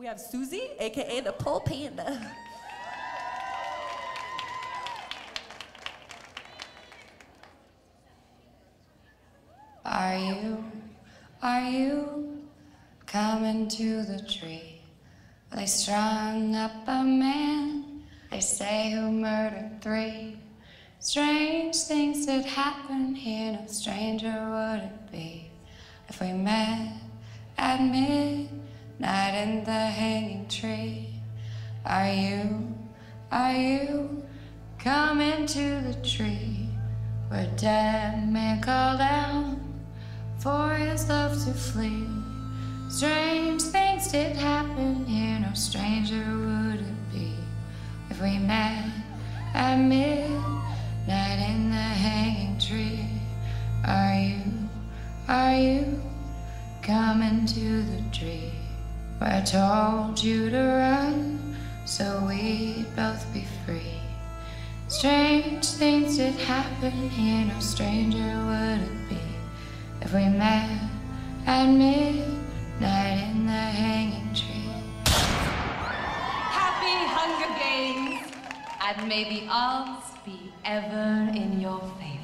We have Suzi, aka the Pole Panda. Are you, are you coming to the tree? They strung up a man, they say who murdered three. Strange things did happen here, no stranger would it be if we met at midnight in the hanging tree. Are you, are you coming to the tree where dead man called down for his love to flee? Strange things did happen here, no stranger would it be if we met at midnight in the hanging tree. Are you, are you coming to the tree where I told you to run so we'd both be free? Strange things did happen here, no stranger would it be if we met at midnight in the hanging tree. Happy Hunger Games, and may the odds be ever in your favor.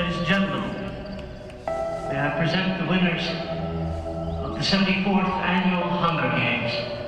Ladies and gentlemen, may I present the winners of the 74th Annual Hunger Games.